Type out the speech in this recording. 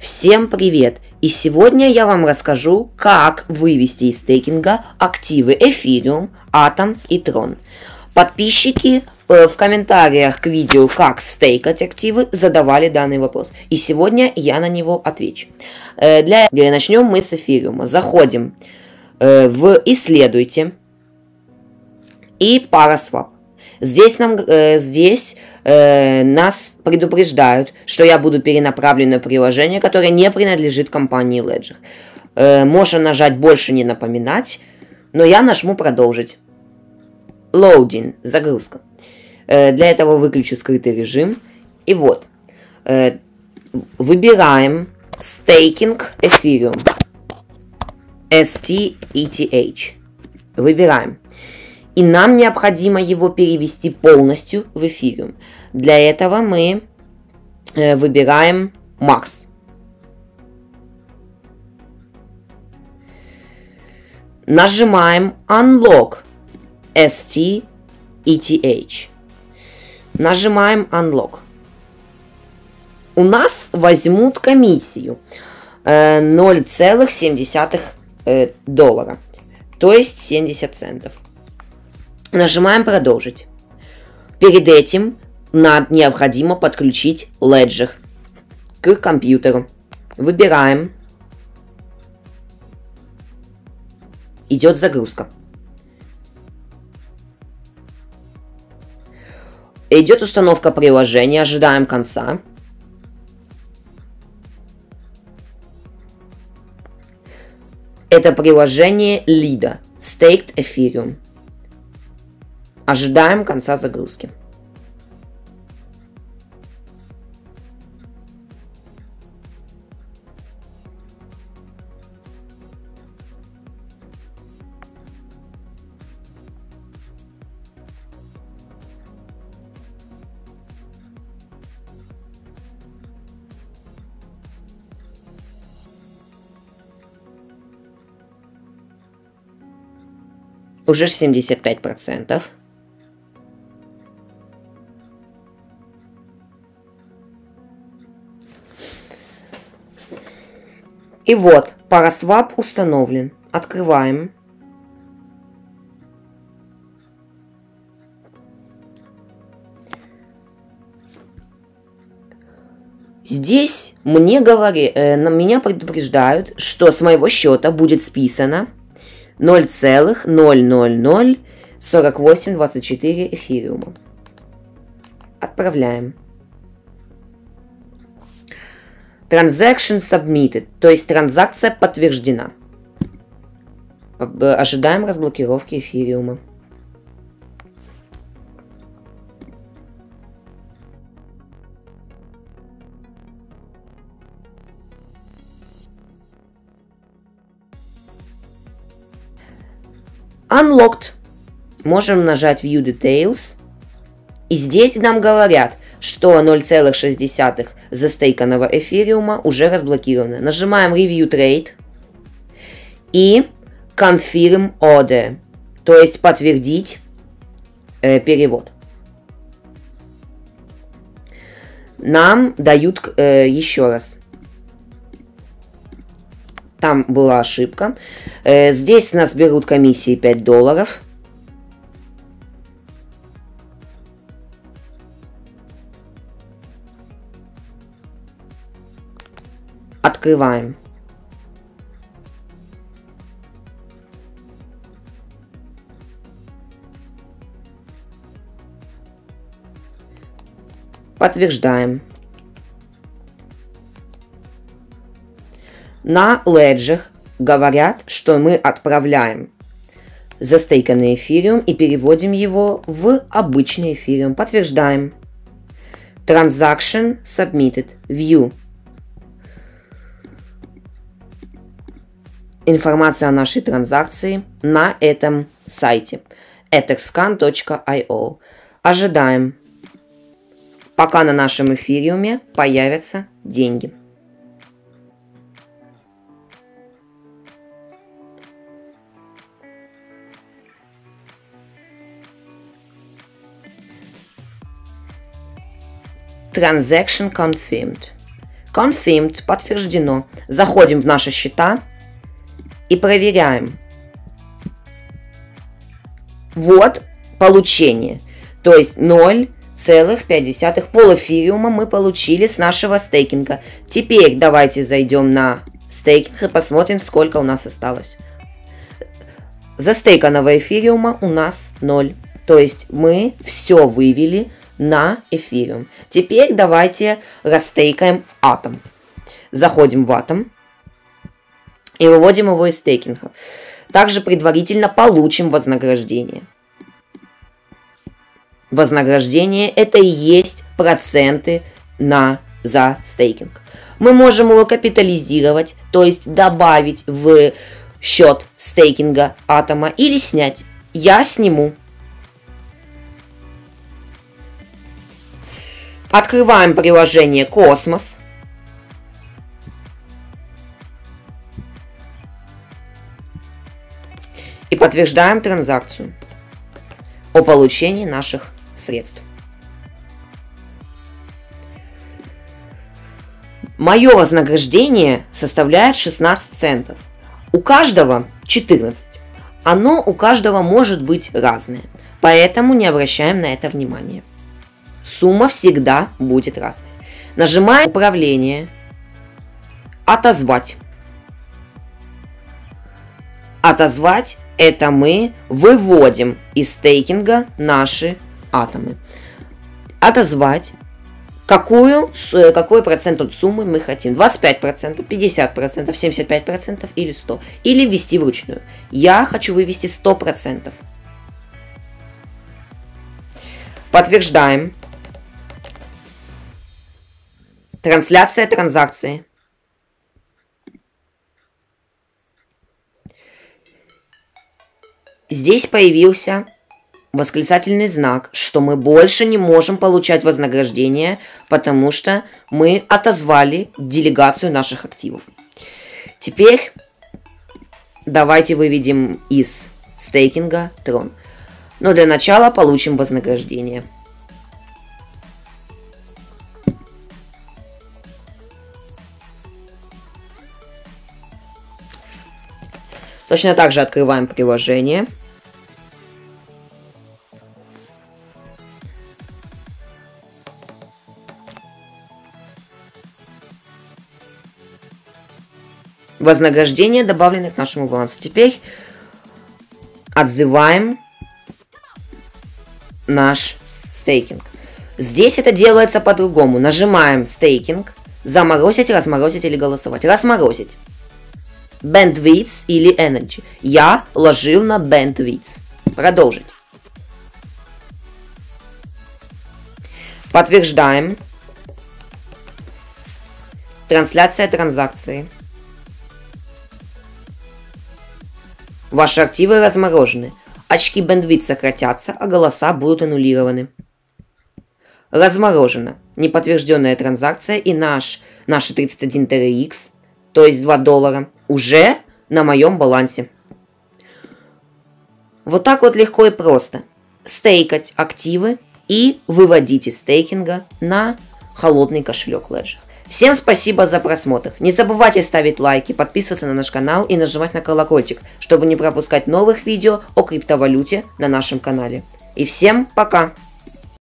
Всем привет! И сегодня я вам расскажу, как вывести из стейкинга активы Ethereum, Atom и Tron. Подписчики э, в комментариях к видео «Как стейкать активы» задавали данный вопрос. И сегодня я на него отвечу. Э, для... Начнем мы с эфириума. Заходим э, в «Исследуйте» и Paraswap. Здесь, нам, э, здесь э, нас предупреждают, что я буду перенаправлен на приложение, которое не принадлежит компании Ledger. Э, можно нажать «Больше не напоминать», но я нажму «Продолжить». Loading, загрузка. Э, для этого выключу скрытый режим. И вот, э, выбираем Staking Ethereum. STETH. Выбираем и нам необходимо его перевести полностью в эфириум. Для этого мы э, выбираем Max. Нажимаем Unlock ST ETH. Нажимаем Unlock. У нас возьмут комиссию э, 0,7 э, доллара, то есть 70 центов. Нажимаем «Продолжить». Перед этим нам необходимо подключить Ledger к компьютеру. Выбираем. Идет загрузка. Идет установка приложения, ожидаем конца. Это приложение Lida, Staked Ethereum. Ожидаем конца загрузки. Уже 75 И вот, парасвап установлен. Открываем. Здесь мне говори, э, меня предупреждают, что с моего счета будет списано 0,0004824 эфириума. Отправляем. Transaction submitted, то есть транзакция подтверждена. Ожидаем разблокировки эфириума. Unlocked. Можем нажать View Details. И здесь нам говорят, что 0,6 застейканного эфириума уже разблокировано. Нажимаем Review Trade и Confirm Order, то есть подтвердить э, перевод. Нам дают э, еще раз. Там была ошибка. Э, здесь нас берут комиссии 5 долларов. Открываем. Подтверждаем. На Ledger говорят, что мы отправляем застейканный эфириум и переводим его в обычный эфириум. Подтверждаем. Transaction submitted. View. Информация о нашей транзакции на этом сайте etexscan.io. Ожидаем, пока на нашем эфириуме появятся деньги. Transaction confirmed. Confirmed, подтверждено. Заходим в наши счета и проверяем. Вот получение. То есть 0,5 полэфириума мы получили с нашего стейкинга. Теперь давайте зайдем на стейкинг и посмотрим, сколько у нас осталось. Застейканного эфириума у нас 0. То есть мы все вывели на эфириум. Теперь давайте растейкаем атом. Заходим в атом и выводим его из стейкинга. Также предварительно получим вознаграждение. Вознаграждение это и есть проценты на за стейкинг. Мы можем его капитализировать, то есть добавить в счет стейкинга атома или снять. Я сниму. Открываем приложение Космос. И подтверждаем транзакцию о получении наших средств. Мое вознаграждение составляет 16 центов. У каждого 14. Оно у каждого может быть разное, поэтому не обращаем на это внимания. Сумма всегда будет разной. Нажимаем управление, отозвать. Отозвать это мы выводим из стейкинга наши атомы. Отозвать какую, какой процент от суммы мы хотим. 25%, 50%, 75% или 100%. Или ввести вручную. Я хочу вывести 100%. Подтверждаем. Трансляция транзакции. Здесь появился восклицательный знак, что мы больше не можем получать вознаграждение, потому что мы отозвали делегацию наших активов. Теперь давайте выведем из стейкинга трон. Но для начала получим вознаграждение. Точно так же открываем приложение. Вознаграждение добавлены к нашему балансу. Теперь отзываем наш стейкинг. Здесь это делается по-другому. Нажимаем стейкинг, заморозить, разморозить или голосовать. Разморозить. Bandwidth или Energy. Я ложил на Bandwidth. Продолжить. Подтверждаем. Трансляция транзакции. Ваши активы разморожены. Очки Bandwidth сократятся, а голоса будут аннулированы. Разморожено. Неподтвержденная транзакция и наш, наши 31 TRX, то есть 2 доллара, уже на моем балансе. Вот так вот легко и просто. Стейкать активы и выводить из стейкинга на холодный кошелек Ledger. Всем спасибо за просмотр. Не забывайте ставить лайки, подписываться на наш канал и нажимать на колокольчик, чтобы не пропускать новых видео о криптовалюте на нашем канале. И всем пока!